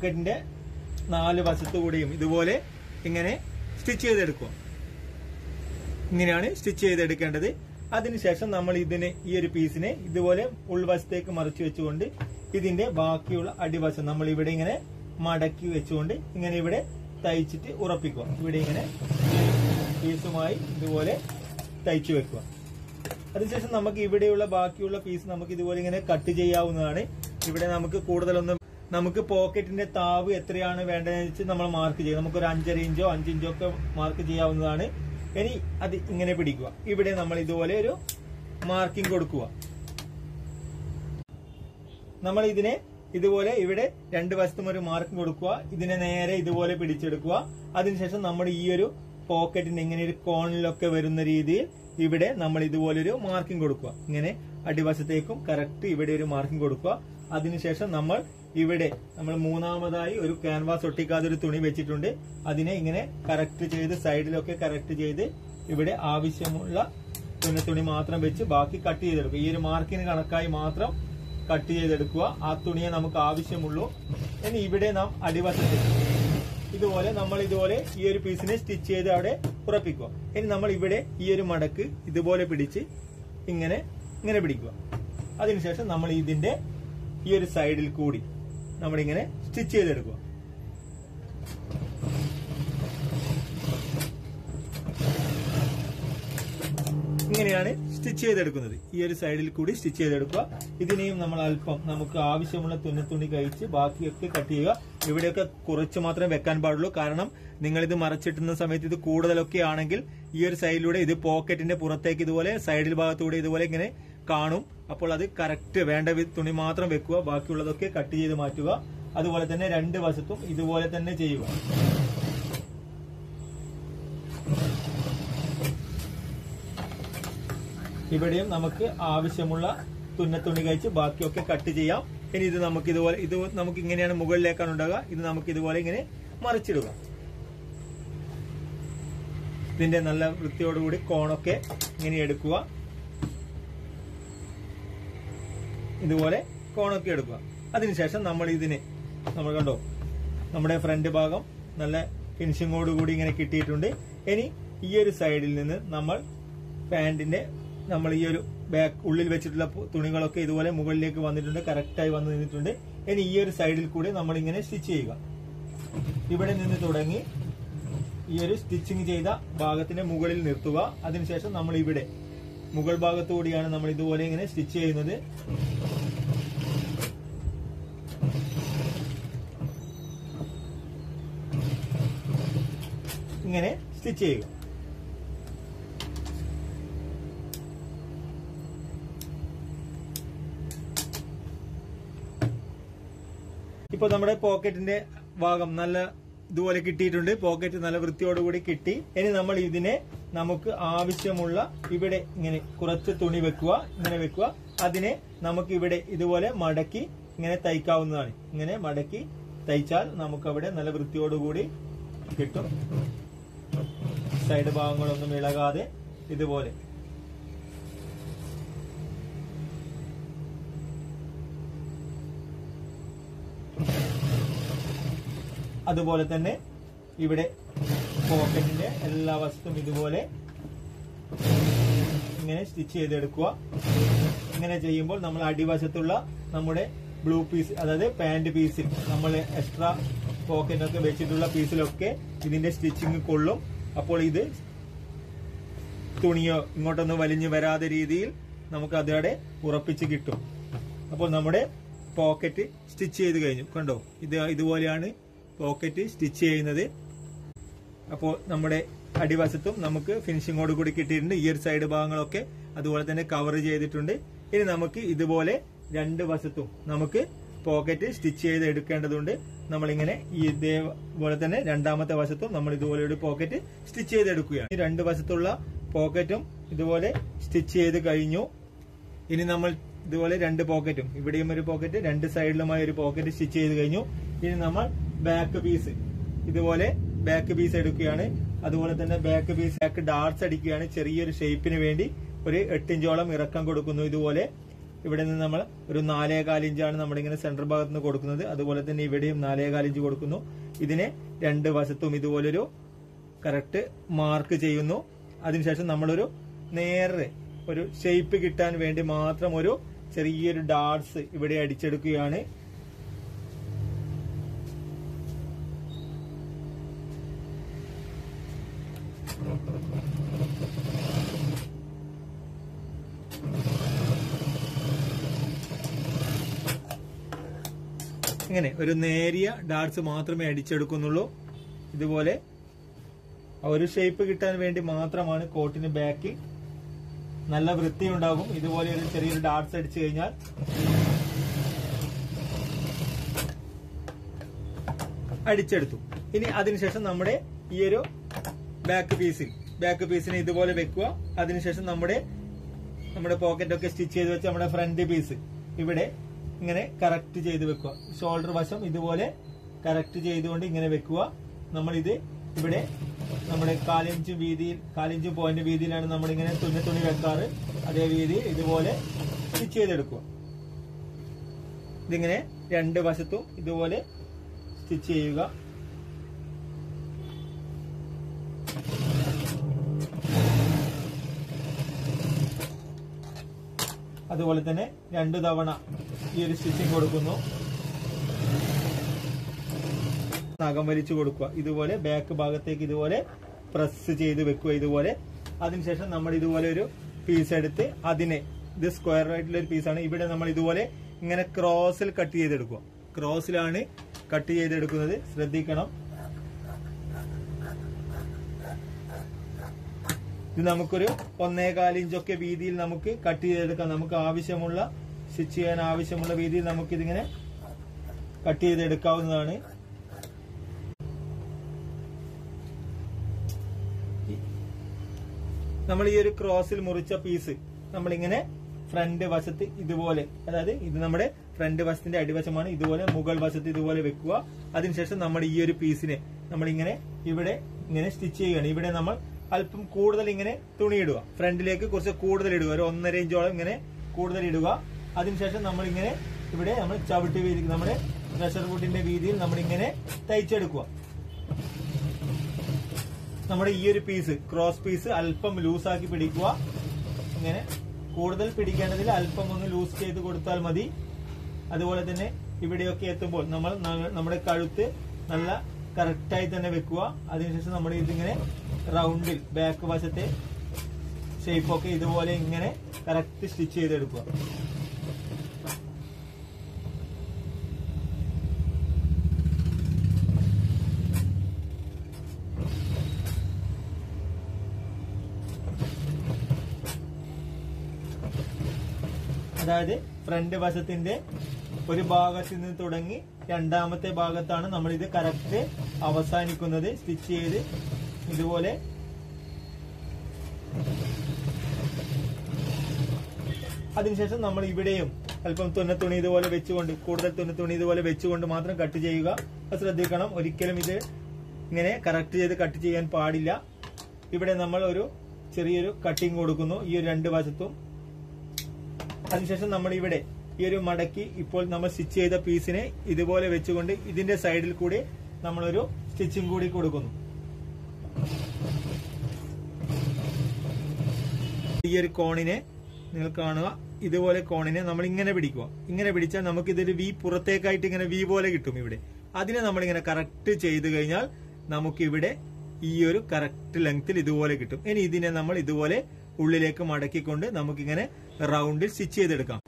[SPEAKER 1] പോക്കറ്റിന്റെ നാല് വശത്തുകൂടിയും ഇതുപോലെ ഇങ്ങനെ സ്റ്റിച്ച് ചെയ്തെടുക്കുക. ഇങ്ങനെയാണ് സ്റ്റിച്ച് ചെയ്തെടുക്കേണ്ടത്. അതിനുശേഷം നമ്മൾ ഇതിനെ ഈ ഒരു പീസിനെ ഇതുപോലെ ഉൾവശത്തേക്ക് മറിച്ച് വെച്ചുകൊണ്ട് ഇതിന്റെ ബാക്കിയുള്ള അടിവശം നമ്മൾ ഇവിടെ ഇങ്ങനെ മടക്കി വെച്ചുകൊണ്ട് ഇങ്ങനെ ഇവിടെ തയ്ച്ചിട്ട് ഉറപ്പിക്കുക. ഇവിടെ ഇങ്ങനെ പീസുമായി ഇതുപോലെ തയ്ച്ചു വെക്കുക. അതിനുശേഷം നമുക്ക് ഇവിടെയുള്ള ബാക്കിയുള്ള പീസ് നമുക്ക് ഇതുപോലെ ഇങ്ങനെ കട്ട് ചെയ്യാവുന്നതാണ്. ഇവിടെ നമുക്ക് കൂടുതലൊന്നും നമുക്ക് പോക്കറ്റിന്റെ താവ് എത്രയാണ് വേണ്ടതെന്ന് വെച്ച് നമ്മൾ മാർക്ക് ചെയ്യുക നമുക്ക് ഒരു അഞ്ചര ഇഞ്ചോ അഞ്ചിഞ്ചോ ഒക്കെ മാർക്ക് ചെയ്യാവുന്നതാണ്. ഇനി അത് ഇങ്ങനെ പിടിക്കുക. ഇവിടെ നമ്മൾ ഇതുപോലെ ഒരു മാർക്കിംഗ് കൊടുക്കുക. നമ്മൾ ഇതിനെ ഇതുപോലെ ഇവിടെ രണ്ട് വശത്തും ഒരു മാർക്കിംഗ് കൊടുക്കുക. ഇതിനെ നേരെ ഇതുപോലെ പിടിച്ചെടുക്കുക. അതിനുശേഷം നമ്മൾ ഈ ഒരു പോക്കറ്റിന്റെ ഇങ്ങനെ ഒരു കോണിലൊക്കെ വരുന്ന രീതിയിൽ ഇവിടെ നമ്മൾ ഇതുപോലൊരു മാർക്കിംഗ് കൊടുക്കുക. ഇങ്ങനെ അടിവശത്തേക്കും കറക്റ്റ് ഇവിടെ ഒരു മാർക്കിംഗ് കൊടുക്കുക. അതിനുശേഷം നമ്മൾ ഇവിടെ നമ്മൾ മൂന്നാമതായി ഒരു ക്യാൻവാസ് ഒട്ടിക്കാതെ ഒരു തുണി വെച്ചിട്ടുണ്ട്. അതിനെ ഇങ്ങനെ കറക്റ്റ് ചെയ്ത് സൈഡിലൊക്കെ കറക്റ്റ് ചെയ്ത് ഇവിടെ ആവശ്യമുള്ള തുണി തുണി മാത്രം വെച്ച് ബാക്കി കട്ട് ചെയ്തെടുക്കുക. ഈ ഒരു മാർക്കിന് കണക്കായി മാത്രം കട്ട് ചെയ്തെടുക്കുക. ആ തുണിയെ നമുക്ക് ആവശ്യമുള്ളൂ ഇനി ഇവിടെ നാം അടിവശത്ത് ഇതുപോലെ നമ്മൾ ഇതുപോലെ ഈ ഒരു പീസിനെ സ്റ്റിച്ച് ചെയ്ത് അവിടെ ഉറപ്പിക്കുക. ഇനി നമ്മൾ ഇവിടെ ഈ ഒരു മടക്ക് ഇതുപോലെ പിടിച്ച് ഇങ്ങനെ ഇങ്ങനെ പിടിക്കുക. അതിനുശേഷം നമ്മൾ ഇതിന്റെ ഈ ഒരു സൈഡിൽ കൂടി നമ്മളിങ്ങനെ സ്റ്റിച്ച് ചെയ്തെടുക്കുക. ഇങ്ങനെയാണ് സ്റ്റിച്ച് ചെയ്തെടുക്കുന്നത്. ഈ ഒരു സൈഡിൽ കൂടി സ്റ്റിച്ച് ചെയ്തെടുക്കുക. ഇതിനെയും നമ്മൾ അല്പം നമുക്ക് ആവശ്യമുള്ള തുന്നത്തുണി കഴിച്ച് ബാക്കിയൊക്കെ കട്ട് ചെയ്യുക. ഇവിടെയൊക്കെ കുറച്ച് മാത്രമേ വെക്കാൻ പാടുള്ളൂ. കാരണം നിങ്ങൾ ഇത് മറച്ചിട്ടുന്ന സമയത്ത് ഇത് കൂടുതലൊക്കെ ആണെങ്കിൽ ഈ ഒരു സൈഡിലൂടെ ഇത് പോക്കറ്റിന്റെ പുറത്തേക്ക് ഇതുപോലെ സൈഡിൽ ഭാഗത്തൂടെ ഇതുപോലെ ഇങ്ങനെ കാണും. അപ്പോൾ അത് കറക്റ്റ് വേണ്ട തുണി മാത്രം വെക്കുക. ബാക്കിയുള്ളതൊക്കെ കട്ട് ചെയ്ത് മാറ്റുക. അതുപോലെ തന്നെ രണ്ട് വശത്തും ഇതുപോലെ തന്നെ ചെയ്യുക. ഇവിടെയും നമുക്ക് ആവശ്യമുള്ള തുന്നത്തുണി കഴിച്ച് ബാക്കിയൊക്കെ കട്ട് ചെയ്യാം. ഇനി ഇത് നമുക്ക് ഇതുപോലെ ഇത് നമുക്ക് ഇങ്ങനെയാണ് മുകളിലേക്കാണ് ഉണ്ടാകുക. ഇത് നമുക്ക് ഇതുപോലെ ഇങ്ങനെ മറിച്ചിടുക. ഇതിന്റെ നല്ല വൃത്തിയോടുകൂടി കോണൊക്കെ ഇങ്ങനെ എടുക്കുക. ഇതുപോലെ കോണൊക്കെ എടുക്കുക. അതിനുശേഷം നമ്മൾ ഇതിന് നമ്മൾ കണ്ടോ നമ്മുടെ ഫ്രണ്ട് ഭാഗം നല്ല ഫിനിഷിങ്ങോട് കൂടി ഇങ്ങനെ കിട്ടിയിട്ടുണ്ട്. ഇനി ഈ ഒരു സൈഡിൽ നിന്ന് നമ്മൾ പാൻറിന്റെ നമ്മൾ ഈ ഒരു ബാക്ക് ഉള്ളിൽ വെച്ചിട്ടുള്ള തുണികളൊക്കെ ഇതുപോലെ മുകളിലേക്ക് വന്നിട്ടുണ്ട് കറക്റ്റായി വന്ന് നിന്നിട്ടുണ്ട്. ഇനി ഈ ഒരു സൈഡിൽ കൂടി നമ്മൾ ഇങ്ങനെ സ്റ്റിച്ച് ചെയ്യുക. ഇവിടെ നിന്ന് തുടങ്ങി ഈ ഒരു സ്റ്റിച്ചിങ് ചെയ്ത ഭാഗത്തിന്റെ മുകളിൽ നിർത്തുക. അതിനുശേഷം നമ്മൾ ഇവിടെ മുകൾ ഭാഗത്തുകൂടിയാണ് നമ്മൾ ഇതുപോലെ ഇങ്ങനെ സ്റ്റിച്ച് ചെയ്യുന്നത്. ഇങ്ങനെ സ്റ്റിച്ച് ചെയ്യുക. ഇപ്പൊ നമ്മുടെ പോക്കറ്റിന്റെ ഭാഗം നല്ല ഇതുപോലെ കിട്ടിയിട്ടുണ്ട്. പോക്കറ്റ് നല്ല വൃത്തിയോടുകൂടി കിട്ടി. ഇനി നമ്മൾ ഇതിനെ നമുക്ക് ആവശ്യമുള്ള ഇവിടെ ഇങ്ങനെ കുറച്ച് തുണി വെക്കുക ഇങ്ങനെ വെക്കുക. അതിനെ നമുക്ക് ഇവിടെ ഇതുപോലെ മടക്കി ഇങ്ങനെ തയ്ക്കാവുന്നതാണ്. ഇങ്ങനെ മടക്കി തയ്ച്ചാൽ നമുക്ക് അവിടെ നല്ല വൃത്തിയോടുകൂടി കിട്ടും. സൈഡ് ഭാഗങ്ങളൊന്നും ഇളകാതെ ഇതുപോലെ. അതുപോലെ തന്നെ ഇവിടെ പോക്കറ്റിന്റെ എല്ലാ വശത്തും ഇതുപോലെ ഇങ്ങനെ സ്റ്റിച്ച് ചെയ്തെടുക്കുക. ഇങ്ങനെ ചെയ്യുമ്പോൾ നമ്മൾ അടിവശത്തുള്ള നമ്മുടെ ബ്ലൂ പീസ് അതായത് പാന്റ് പീസിൽ നമ്മൾ എക്സ്ട്രാ പോക്കറ്റിനൊക്കെ വെച്ചിട്ടുള്ള പീസിലൊക്കെ ഇതിന്റെ സ്റ്റിച്ചിങ് കൊള്ളും. അപ്പോൾ ഇത് തുണിയോ ഇങ്ങോട്ടൊന്നും വലിഞ്ഞു വരാതെ രീതിയിൽ നമുക്ക് അതോടെ ഉറപ്പിച്ച് കിട്ടും. അപ്പോൾ നമ്മുടെ പോക്കറ്റ് സ്റ്റിച്ച് ചെയ്ത് കഴിഞ്ഞു. കണ്ടോ? ഇത് ഇതുപോലെയാണ് പോക്കറ്റ് സ്റ്റിച്ച് ചെയ്യുന്നത്. അപ്പോൾ നമ്മുടെ അടിവശത്തും നമുക്ക് ഫിനിഷിങ്ങോട് കൂടി കിട്ടിയിട്ടുണ്ട്. ഈ സൈഡ് ഭാഗങ്ങളൊക്കെ അതുപോലെ തന്നെ കവർ ചെയ്തിട്ടുണ്ട്. ഇനി നമുക്ക് ഇതുപോലെ രണ്ട് വശത്തും നമുക്ക് പോക്കറ്റ് സ്റ്റിച്ച് ചെയ്ത് എടുക്കേണ്ടതുണ്ട്. നമ്മളിങ്ങനെ ഇതേപോലെ തന്നെ രണ്ടാമത്തെ വശത്തും നമ്മൾ ഇതുപോലെ ഒരു പോക്കറ്റ് സ്റ്റിച്ച് ചെയ്തെടുക്കുകയാണ് ഈ രണ്ട് വശത്തുള്ള പോക്കറ്റും ഇതുപോലെ സ്റ്റിച്ച് ചെയ്ത് കഴിഞ്ഞു. ഇനി നമ്മൾ ഇതുപോലെ രണ്ട് പോക്കറ്റും ഇവിടെയും ഒരു പോക്കറ്റ് രണ്ട് സൈഡിലുമായി ഒരു പോക്കറ്റ് സ്റ്റിച്ച് ചെയ്ത് കഴിഞ്ഞു. ഇനി നമ്മൾ ബാക്ക് പീസ് ഇതുപോലെ ബാക്ക് പീസ് എടുക്കുകയാണ്. അതുപോലെ തന്നെ ബാക്ക് പീസ് ബാക്ക് ഡാർട്സ് അടിക്കുകയാണ്. ചെറിയൊരു ഷേപ്പിന് വേണ്ടി ഒരു എട്ടിഞ്ചോളം ഇറക്കം കൊടുക്കുന്നു ഇതുപോലെ. ഇവിടെ നിന്ന് നമ്മൾ ഒരു നാലേകാൽ ഇഞ്ചാണ് നമ്മളിങ്ങനെ സെന്റർ ഭാഗത്ത് നിന്ന് കൊടുക്കുന്നത്. അതുപോലെ തന്നെ ഇവിടെയും നാലേകാൽ ഇഞ്ച് കൊടുക്കുന്നു. ഇതിനെ രണ്ട് വശത്തും ഇതുപോലൊരു കറക്റ്റ് മാർക്ക് ചെയ്യുന്നു. അതിനുശേഷം നമ്മളൊരു നേരെ ഒരു ഷേപ്പ് കിട്ടാൻ വേണ്ടി മാത്രം ഒരു ചെറിയൊരു ഡാർട്സ് ഇവിടെ അടിച്ചെടുക്കുകയാണ്. ഇങ്ങനെ ഒരു നേരിയ ഡാർട്സ് മാത്രമേ അടിച്ചെടുക്കുന്നുള്ളൂ. ഇതുപോലെ ഒരു ഷേപ്പ് കിട്ടാൻ വേണ്ടി മാത്രമാണ് കോട്ടിന് ബാക്കിൽ നല്ല വൃത്തി ഉണ്ടാകും ഇതുപോലെ ഒരു ചെറിയൊരു ഡാർട്സ് അടിച്ചു കഴിഞ്ഞാൽ അടിച്ചെടുത്തു. ഇനി അതിനുശേഷം നമ്മുടെ ഈ ഒരു ബാക്ക് പീസിൽ ബാക്ക് പീസിനെ ഇതുപോലെ വെക്കുക. അതിനുശേഷം നമ്മുടെ നമ്മുടെ പോക്കറ്റ് ഒക്കെ സ്റ്റിച്ച് ചെയ്ത് വെച്ച് നമ്മുടെ ഫ്രണ്ട് പീസ് ഇവിടെ ഇങ്ങനെ കറക്റ്റ് ചെയ്ത് വെക്കുക. ഷോൾഡർ വശം ഇതുപോലെ കറക്റ്റ് ചെയ്തുകൊണ്ട് ഇങ്ങനെ വെക്കുക. നമ്മൾ ഇത് ഇവിടെ നമ്മുടെ കാലിഞ്ച് വീതിയിൽ കാലിഞ്ച് പോയിന്റ് വീതിയിലാണ് നമ്മളിങ്ങനെ തുന്നി തുണി വെക്കാറ്. അതേ വീതി ഇതുപോലെ സ്റ്റിച്ച് ചെയ്തെടുക്കുക. ഇതിങ്ങനെ രണ്ട് വശത്തും ഇതുപോലെ സ്റ്റിച്ച് ചെയ്യുക. അതുപോലെ തന്നെ രണ്ടു തവണ ഈ ഒരു സ്റ്റിച്ചിങ് കൊടുക്കുന്നു. നഖം വലിച്ചു കൊടുക്കുക. ഇതുപോലെ ബാക്ക് ഭാഗത്തേക്ക് ഇതുപോലെ പ്രസ് ചെയ്ത് വെക്കുക ഇതുപോലെ. അതിനുശേഷം നമ്മൾ ഇതുപോലെ ഒരു പീസ് എടുത്ത് അതിനെ ഇത് സ്ക്വയർ ആയിട്ടുള്ള ഒരു പീസാണ് ഇവിടെ നമ്മൾ ഇതുപോലെ ഇങ്ങനെ ക്രോസിൽ കട്ട് ചെയ്തെടുക്കുക. ക്രോസിലാണ് കട്ട് ചെയ്തെടുക്കുന്നത്. ശ്രദ്ധിക്കണം. ഇത് നമുക്കൊരു ഒന്നേകാൽ ഇഞ്ചൊക്കെ വീതിയിൽ നമുക്ക് കട്ട് ചെയ്തെടുക്കാം. നമുക്ക് ആവശ്യമുള്ള സ്റ്റിച്ച് ചെയ്യാൻ ആവശ്യമുള്ള രീതിയിൽ നമുക്കിതിങ്ങനെ കട്ട് ചെയ്തെടുക്കാവുന്നതാണ്. നമ്മൾ ഈ ഒരു ക്രോസിൽ മുറിച്ച പീസ് നമ്മളിങ്ങനെ ഫ്രണ്ട് വശത്ത് ഇതുപോലെ അതായത് ഇത് നമ്മുടെ ഫ്രണ്ട് വശത്തിന്റെ അടിവശമാണ് ഇതുപോലെ മുകൾ വശത്ത് ഇതുപോലെ വെക്കുക. അതിനുശേഷം നമ്മൾ ഈ ഒരു പീസിനെ നമ്മളിങ്ങനെ ഇവിടെ ഇങ്ങനെ സ്റ്റിച്ച് ചെയ്യുകയാണ്. ഇവിടെ നമ്മൾ അല്പം കൂടുതൽ ഇങ്ങനെ തുണിയിടുക ഫ്രണ്ടിലേക്ക് കുറച്ച് കൂടുതൽ ഇടുക. ഒരു ഒന്നര ഇഞ്ചോളം ഇങ്ങനെ കൂടുതൽ ഇടുക. അതിനുശേഷം നമ്മൾ ഇങ്ങനെ ഇവിടെ നമ്മൾ ചവിട്ടി വീതി നമ്മുടെ പ്രഷർ കുട്ടിന്റെ വീതിയിൽ നമ്മൾ ഇങ്ങനെ തയ്ച്ചെടുക്കുക. നമ്മുടെ ഈ ഒരു പീസ് ക്രോസ് പീസ് അല്പം ലൂസാക്കി പിടിക്കുക. ഇങ്ങനെ കൂടുതൽ പിടിക്കേണ്ടതിൽ അല്പം ഒന്ന് ലൂസ് ചെയ്ത് കൊടുത്താൽ മതി. അതുപോലെ തന്നെ ഇവിടെയൊക്കെ എത്തുമ്പോൾ നമ്മൾ നമ്മുടെ കഴുത്ത് നല്ല കറക്റ്റായി തന്നെ വെക്കുക. അതിനുശേഷം നമ്മൾ ഇതിങ്ങനെ റൗണ്ടിൽ ബാക്ക് വശത്തെ ഷേപ്പൊക്കെ ഇതുപോലെ ഇങ്ങനെ കറക്റ്റ് സ്റ്റിച്ച് ചെയ്തെടുക്കുക. അതായത് ഫ്രണ്ട് വശത്തിന്റെ ഒരു ഭാഗത്ത് നിന്ന് തുടങ്ങി രണ്ടാമത്തെ ഭാഗത്താണ് നമ്മൾ ഇത് കറക്റ്റ് അവസാനിക്കുന്നത് സ്റ്റിച്ച് ചെയ്ത് ഇതുപോലെ അതിനുശേഷം നമ്മൾ ഇവിടെയും അല്പം തുന്ന തുണി ഇതുപോലെ വെച്ചുകൊണ്ട് കൂടുതൽ തുന്ന തുണി ഇതുപോലെ വെച്ചുകൊണ്ട് മാത്രം കട്ട് ചെയ്യുക. ശ്രദ്ധിക്കണം ഒരിക്കലും ഇത് ഇങ്ങനെ കറക്റ്റ് ചെയ്ത് കട്ട് ചെയ്യാൻ പാടില്ല. ഇവിടെ നമ്മൾ ഒരു ചെറിയൊരു കട്ടിങ് കൊടുക്കുന്നു ഈ രണ്ട് വശത്തും. അതിനുശേഷം നമ്മൾ ഇവിടെ ഈ ഒരു മടക്കി ഇപ്പോൾ നമ്മൾ സ്റ്റിച്ച് ചെയ്ത പീസിനെ ഇതുപോലെ വെച്ചുകൊണ്ട് ഇതിന്റെ സൈഡിൽ കൂടി നമ്മളൊരു സ്റ്റിച്ചിങ് കൂടി കൊടുക്കുന്നു. ഈ ഒരു കോണിനെ നിങ്ങൾ കാണുക. ഇതുപോലെ കോണിനെ നമ്മൾ ഇങ്ങനെ പിടിക്കുക. ഇങ്ങനെ പിടിച്ചാൽ നമുക്ക് ഇതൊരു വി പുറത്തേക്കായിട്ട് ഇങ്ങനെ വി പോലെ കിട്ടും ഇവിടെ. അതിനെ നമ്മൾ ഇങ്ങനെ കറക്റ്റ് ചെയ്ത് കഴിഞ്ഞാൽ നമുക്ക് ഇവിടെ ഈ ഒരു കറക്റ്റ് ലെങ്ത്തിൽ ഇതുപോലെ കിട്ടും. ഇനി ഇതിനെ നമ്മൾ ഇതുപോലെ ഉള്ളിലേക്ക് മടക്കിക്കൊണ്ട് നമുക്കിങ്ങനെ റൗണ്ടിൽ സ്റ്റിച്ച് ചെയ്തെടുക്കാം.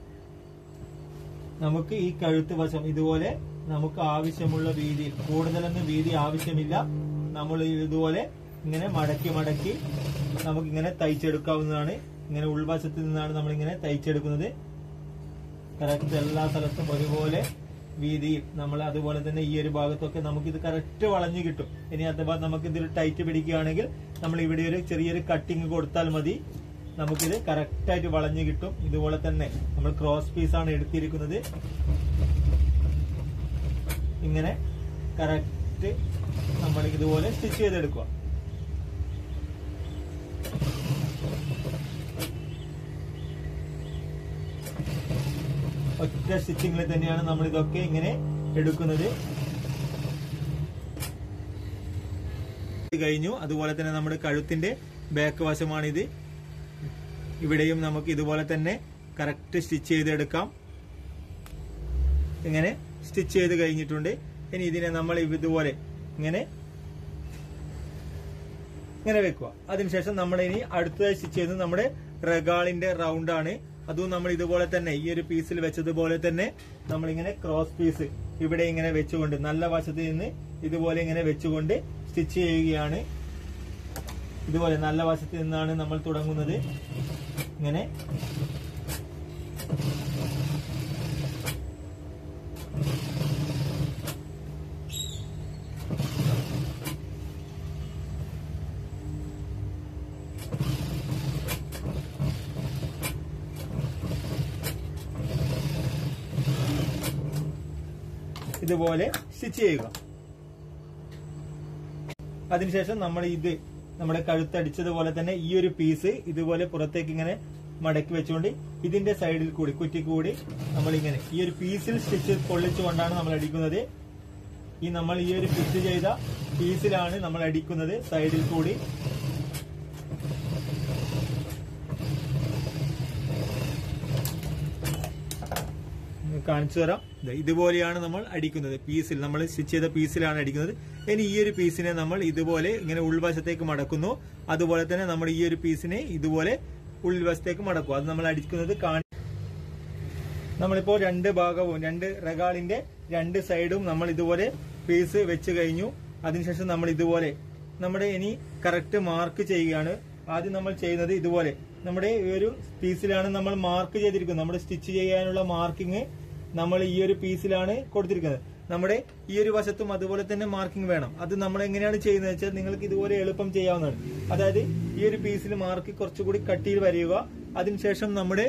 [SPEAKER 1] നമുക്ക് ഈ കഴുത്ത് വശം ഇതുപോലെ നമുക്ക് ആവശ്യമുള്ള വീതിയിൽ കൂടുതലൊന്നും വീതി ആവശ്യമില്ല. നമ്മൾ ഇതുപോലെ ഇങ്ങനെ മടക്കി മടക്കി നമുക്ക് ഇങ്ങനെ തയ്ച്ചെടുക്കാവുന്നതാണ്. ഇങ്ങനെ ഉൾവശത്ത് നിന്നാണ് നമ്മൾ ഇങ്ങനെ തയ്ച്ചെടുക്കുന്നത്. കറക്റ്റ് എല്ലാ സ്ഥലത്തും ഒരുപോലെ വീതി നമ്മൾ അതുപോലെ തന്നെ ഈ ഒരു ഭാഗത്തൊക്കെ നമുക്ക് ഇത് കറക്റ്റ് വളഞ്ഞു കിട്ടും. ഇനി അഥവാ നമുക്ക് ഇതിൽ ടൈറ്റ് പിടിക്കുകയാണെങ്കിൽ നമ്മൾ ഇവിടെ ഒരു ചെറിയൊരു കട്ടിങ് കൊടുത്താൽ മതി. നമുക്കിത് കറക്റ്റായിട്ട് വളഞ്ഞു കിട്ടും. ഇതുപോലെ തന്നെ നമ്മൾ ക്രോസ് പീസാണ് എടുത്തിരിക്കുന്നത്. ഇങ്ങനെ കറക്റ്റ് നമ്മൾ ഇതുപോലെ സ്റ്റിച്ച് ചെയ്തെടുക്കുക. ഒറ്റ സ്റ്റിച്ചിങ്ങിൽ തന്നെയാണ് നമ്മൾ ഇതൊക്കെ ഇങ്ങനെ എടുക്കുന്നത്. കഴിഞ്ഞു. അതുപോലെ തന്നെ നമ്മുടെ കഴുത്തിന്റെ ബാക്ക് വശമാണിത്. ഇവിടെയും നമുക്ക് ഇതുപോലെ തന്നെ കറക്റ്റ് സ്റ്റിച്ച് ചെയ്തെടുക്കാം. ഇങ്ങനെ സ്റ്റിച്ച് ചെയ്ത് കഴിഞ്ഞിട്ടുണ്ട്. ഇനി ഇതിനെ നമ്മൾ ഇതുപോലെ ഇങ്ങനെ ഇങ്ങനെ വെക്കുക. അതിനുശേഷം നമ്മൾ ഇനി അടുത്തതായി സ്റ്റിച്ച് ചെയ്യുന്നത് നമ്മുടെ റെഗാളിന്റെ റൗണ്ട് ആണ്. അതും നമ്മൾ ഇതുപോലെ തന്നെ ഈ ഒരു പീസിൽ വെച്ചതുപോലെ തന്നെ നമ്മൾ ഇങ്ങനെ ക്രോസ് പീസ് ഇവിടെ ഇങ്ങനെ വെച്ചുകൊണ്ട് നല്ല വശത്ത് നിന്ന് ഇതുപോലെ ഇങ്ങനെ വെച്ചുകൊണ്ട് സ്റ്റിച്ച് ചെയ്യുകയാണ്. ഇതുപോലെ നല്ല വശത്ത് നിന്നാണ് നമ്മൾ തുടങ്ങുന്നത്. ഇങ്ങനെ. ഇതുപോലെ സ്റ്റിച്ച് ചെയ്യുക. അതിനുശേഷം നമ്മൾ ഇത് നമ്മുടെ കഴുത്തടിച്ചതുപോലെ തന്നെ ഈ ഒരു പീസ് ഇതുപോലെ പുറത്തേക്ക് ഇങ്ങനെ മടക്കി വെച്ചുകൊണ്ട് ഇതിന്റെ സൈഡിൽ കൂടി കുറ്റി കൂടി നമ്മൾ ഇങ്ങനെ ഈ ഒരു പീസിൽ സ്റ്റിച്ച് പൊള്ളിച്ചുകൊണ്ടാണ് നമ്മൾ അടിക്കുന്നത്. ഈ നമ്മൾ ഈ ഒരു ഫിറ്റ് ചെയ്ത പീസിലാണ് നമ്മൾ അടിക്കുന്നത്. സൈഡിൽ കൂടി കാണിച്ചു തരാം. ഇതുപോലെയാണ് നമ്മൾ അടിക്കുന്നത്. പീസിൽ നമ്മൾ സ്റ്റിച്ച് ചെയ്ത പീസിലാണ് അടിക്കുന്നത്. ഇനി ഈ ഒരു പീസിനെ നമ്മൾ ഇതുപോലെ ഇങ്ങനെ ഉൾവശത്തേക്ക് മടക്കുന്നു. അതുപോലെ തന്നെ നമ്മൾ ഈ ഒരു പീസിനെ ഇതുപോലെ ഉൾവശത്തേക്ക് മടക്കും. അത് നമ്മൾ അടിക്കുന്നത് കാണി നമ്മളിപ്പോ രണ്ട് ഭാഗവും രണ്ട് റെഗാളിന്റെ രണ്ട് സൈഡും നമ്മൾ ഇതുപോലെ പീസ് വെച്ച് കഴിഞ്ഞു. അതിനുശേഷം നമ്മൾ ഇതുപോലെ നമ്മുടെ ഇനി കറക്റ്റ് മാർക്ക് ചെയ്യുകയാണ്. ആദ്യം നമ്മൾ ചെയ്യുന്നത് ഇതുപോലെ. നമ്മുടെ ഈ ഒരു പീസിലാണ് നമ്മൾ മാർക്ക് ചെയ്തിരിക്കുന്നത്. നമ്മുടെ സ്റ്റിച്ച് ചെയ്യാനുള്ള മാർക്കിങ് നമ്മൾ ഈ ഒരു പീസിലാണ് കൊടുത്തിരിക്കുന്നത്. നമ്മുടെ ഈ ഒരു വശത്തും അതുപോലെ തന്നെ മാർക്കിംഗ് വേണം. അത് നമ്മൾ എങ്ങനെയാണ് ചെയ്യുന്നത് വെച്ചാൽ നിങ്ങൾക്ക് ഇതുപോലെ എളുപ്പം ചെയ്യാവുന്നതാണ്. അതായത് ഈ ഒരു പീസിൽ മാർക്ക് കുറച്ചുകൂടി കട്ടിയിൽ വരിക അതിനുശേഷം നമ്മുടെ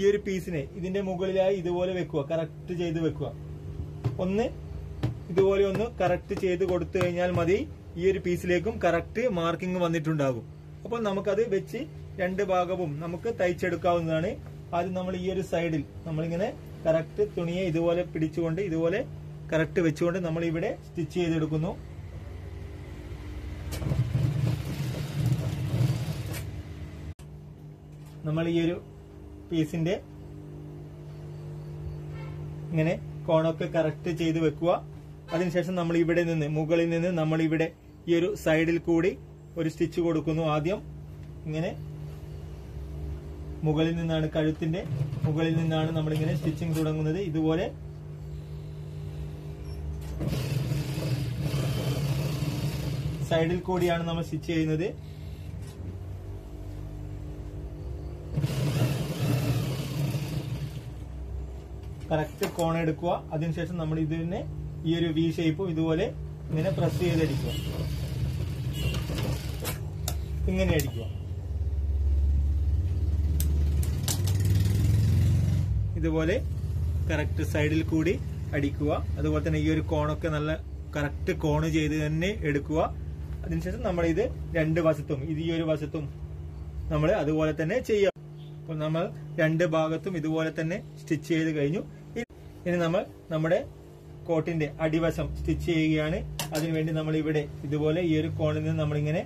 [SPEAKER 1] ഈ ഒരു പീസിനെ ഇതിന്റെ മുകളിലായി ഇതുപോലെ വെക്കുക. കറക്റ്റ് ചെയ്ത് വെക്കുക. ഒന്ന് ഇതുപോലെ ഒന്ന് കറക്റ്റ് ചെയ്ത് കൊടുത്തു കഴിഞ്ഞാൽ മതി. ഈ ഒരു പീസിലേക്കും കറക്റ്റ് മാർക്കിംഗ് വന്നിട്ടുണ്ടാകും. അപ്പോൾ നമുക്കത് വെച്ച് രണ്ട് ഭാഗവും നമുക്ക് തയ്ച്ചെടുക്കാവുന്നതാണ്. ആദ്യം നമ്മൾ ഈ ഒരു സൈഡിൽ നമ്മളിങ്ങനെ കറക്റ്റ് തുണിയെ ഇതുപോലെ പിടിച്ചുകൊണ്ട് ഇതുപോലെ കറക്റ്റ് വെച്ചുകൊണ്ട് നമ്മൾ ഇവിടെ സ്റ്റിച്ച് ചെയ്തെടുക്കുന്നു. നമ്മൾ ഈ ഒരു പീസിന്റെ ഇങ്ങനെ കോണൊക്കെ കറക്റ്റ് ചെയ്ത് വെക്കുക. അതിനുശേഷം നമ്മൾ ഇവിടെ നിന്ന് മുകളിൽ നിന്ന് നമ്മൾ ഇവിടെ ഈ ഒരു സൈഡിൽ കൂടി ഒരു സ്റ്റിച്ച് കൊടുക്കുന്നു ആദ്യം. ഇങ്ങനെ മുകളിൽ നിന്നാണ് കഴുത്തിന്റെ മുകളിൽ നിന്നാണ് നമ്മളിങ്ങനെ സ്റ്റിച്ചിങ് തുടങ്ങുന്നത്. ഇതുപോലെ സൈഡിൽ കൂടിയാണ് നമ്മൾ സ്റ്റിച്ച് ചെയ്യുന്നത്. കറക്റ്റ് കോൺ എടുക്കുക. അതിനുശേഷം നമ്മൾ ഇതിനെ ഈ ഒരു വി ഷേപ്പും ഇതുപോലെ ഇങ്ങനെ പ്രസ് ചെയ്തടിക്കുക. ഇങ്ങനെ അടിക്കുക. ഇതുപോലെ കറക്റ്റ് സൈഡിൽ കൂടി അടിക്കുക. അതുപോലെ തന്നെ ഈ ഒരു കോണൊക്കെ നല്ല കറക്റ്റ് കോണ് ചെയ്ത് തന്നെ എടുക്കുക. അതിനുശേഷം നമ്മൾ ഇത് രണ്ട് വശത്തും ഇത് ഈ ഒരു വശത്തും നമ്മൾ അതുപോലെ തന്നെ ചെയ്യാം. അപ്പോൾ നമ്മൾ രണ്ട് ഭാഗത്തും ഇതുപോലെ തന്നെ സ്റ്റിച്ച് ചെയ്ത് കഴിഞ്ഞു. ഇനി നമ്മൾ നമ്മുടെ കോട്ടിന്റെ അടിവശം സ്റ്റിച്ച് ചെയ്യുകയാണ്. അതിനുവേണ്ടി നമ്മൾ ഇവിടെ ഇതുപോലെ ഈ ഒരു കോണിൽ നിന്ന് നമ്മളിങ്ങനെ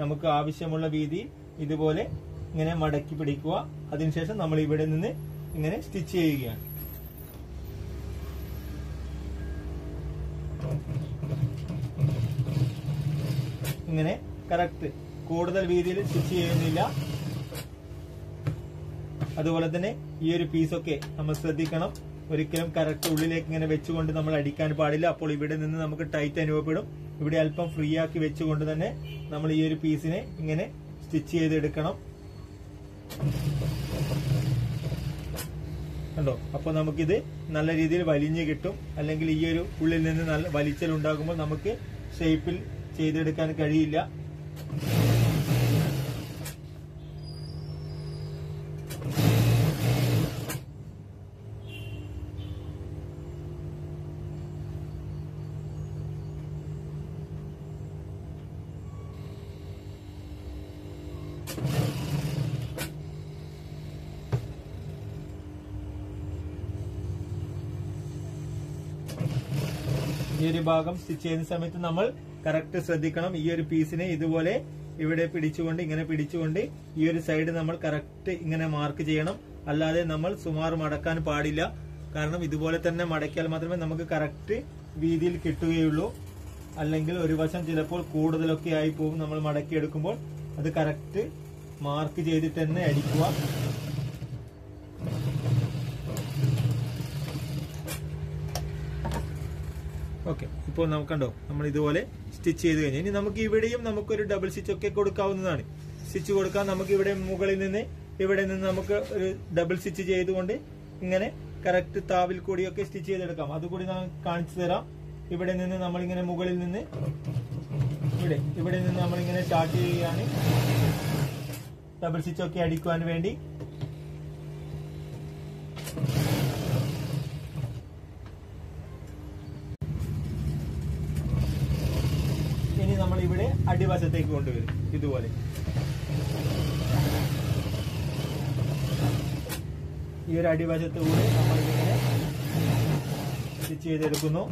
[SPEAKER 1] നമുക്ക് ആവശ്യമുള്ള വീതി ഇതുപോലെ ഇങ്ങനെ മടക്കി പിടിക്കുക. അതിനുശേഷം നമ്മൾ ഇവിടെ നിന്ന് ഇങ്ങനെ സ്റ്റിച്ച് ചെയ്യുകയാണ് ഇങ്ങനെ കറക്റ്റ് കൂടുതൽ വീതിയിൽ സ്റ്റിച്ച് ചെയ്യുന്നില്ല. അതുപോലെ തന്നെ ഈ ഒരു പീസൊക്കെ നമ്മൾ ശ്രദ്ധിക്കണം. ഒരിക്കലും കറക്റ്റ് ഉള്ളിലേക്ക് ഇങ്ങനെ വെച്ചുകൊണ്ട് നമ്മൾ അടിക്കാൻ പാടില്ല. അപ്പോൾ ഇവിടെ നിന്ന് നമുക്ക് ടൈറ്റ് അനുഭവപ്പെടും. ഇവിടെ അല്പം ഫ്രീ ആക്കി വെച്ചുകൊണ്ട് തന്നെ നമ്മൾ ഈ ഒരു പീസിനെ ഇങ്ങനെ സ്റ്റിച്ച് ചെയ്തെടുക്കണം. കണ്ടോ? അപ്പോൾ നമുക്കിത് നല്ല രീതിയിൽ വലിഞ്ഞു കിട്ടും. അല്ലെങ്കിൽ ഈ ഒരു ഉള്ളിൽ നിന്ന് നല്ല വലിച്ചൽ ഉണ്ടാകുമ്പോൾ നമുക്ക് ഷേപ്പിൽ ചെയ്തെടുക്കാൻ കഴിയില്ല. ഭാഗം സ്റ്റിച്ച് ചെയ്യുന്ന സമയത്ത് നമ്മൾ കറക്റ്റ് ശ്രദ്ധിക്കണം. ഈ ഒരു പീസിനെ ഇതുപോലെ ഇവിടെ പിടിച്ചുകൊണ്ട് ഇങ്ങനെ പിടിച്ചുകൊണ്ട് ഈ ഒരു സൈഡ് നമ്മൾ കറക്റ്റ് ഇങ്ങനെ മാർക്ക് ചെയ്യണം. അല്ലാതെ നമ്മൾ സുമാർ മടക്കാൻ പാടില്ല. കാരണം ഇതുപോലെ തന്നെ മടക്കിയാൽ മാത്രമേ നമുക്ക് കറക്റ്റ് വീതിയിൽ കിട്ടുകയുള്ളൂ. അല്ലെങ്കിൽ ഒരു വശം ചിലപ്പോൾ കൂടുതലൊക്കെ ആയി പോകും. നമ്മൾ മടക്കി എടുക്കുമ്പോൾ അത് കറക്റ്റ് മാർക്ക് ചെയ്തിട്ട് തന്നെ അടിക്കുക. ഓക്കെ. ഇപ്പോൾ നമുക്ക് കണ്ടോ നമ്മൾ ഇതുപോലെ സ്റ്റിച്ച് ചെയ്ത് കഴിഞ്ഞു ഇനി നമുക്ക് ഇവിടെയും നമുക്കൊരു ഡബിൾ സ്റ്റിച്ച് ഒക്കെ കൊടുക്കാവുന്നതാണ്. സ്റ്റിച്ച് കൊടുക്കാൻ നമുക്ക് ഇവിടെ മുകളിൽ നിന്ന് ഇവിടെ നിന്ന് നമുക്ക് ഒരു ഡബിൾ സ്റ്റിച്ച് ചെയ്തുകൊണ്ട് ഇങ്ങനെ കറക്റ്റ് താവിൽ കൂടിയൊക്കെ സ്റ്റിച്ച് ചെയ്തെടുക്കാം. അതുകൂടി ഞാൻ കാണിച്ചു തരാം. ഇവിടെ നിന്ന് നമ്മളിങ്ങനെ മുകളിൽ നിന്ന് ഇവിടെ ഇവിടെ നിന്ന് നമ്മളിങ്ങനെ സ്റ്റാർട്ട് ചെയ്യുകയാണ് ഡബിൾ സ്റ്റിച്ച് ഒക്കെ അടിക്കുവാൻ വേണ്ടി ഇനി നമ്മൾ ഇവിടെ അടിവശത്തേക്ക് കൊണ്ടുവരും. ഇതുപോലെ. ഈ ഒരു അടിവശത്ത് കൂടി നമ്മൾ ഇങ്ങനെ സ്റ്റിച്ച് ചെയ്തെടുക്കുന്നു.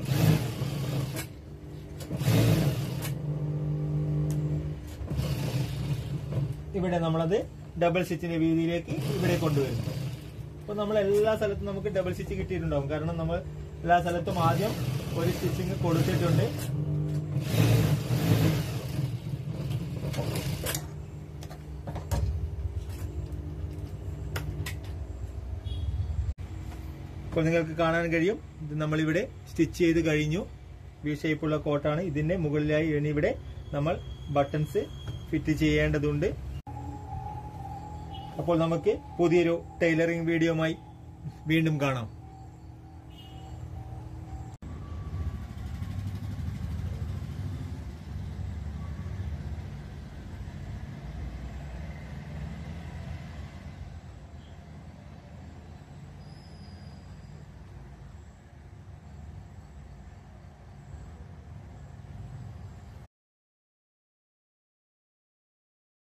[SPEAKER 1] ഇവിടെ നമ്മളത് ഡബിൾ സ്റ്റിച്ചിന്റെ വീതിയിലേക്ക് ഇവിടെ കൊണ്ടുവരും. അപ്പൊ നമ്മൾ എല്ലാ സ്ഥലത്തും നമുക്ക് ഡബിൾ സ്റ്റിച്ച് കിട്ടിയിട്ടുണ്ടാവും. കാരണം നമ്മൾ എല്ലാ സ്ഥലത്തും ആദ്യം ഒരു സ്റ്റിച്ചിങ് കൊടുത്തിട്ടുണ്ട്. നിങ്ങൾക്ക് കാണാൻ കഴിയും. ഇത് നമ്മളിവിടെ സ്റ്റിച്ച് ചെയ്ത് കഴിഞ്ഞു. വി ഷേപ്പുള്ള കോട്ടാണ്. ഇതിന്റെ മുകളിലായി ഇനി ഇവിടെ നമ്മൾ ബട്ടൺസ് ഫിറ്റ് ചെയ്യേണ്ടതുണ്ട്. അപ്പോൾ നമുക്ക് പുതിയൊരു ടൈലറിംഗ് വീഡിയോമായി വീണ്ടും കാണാം.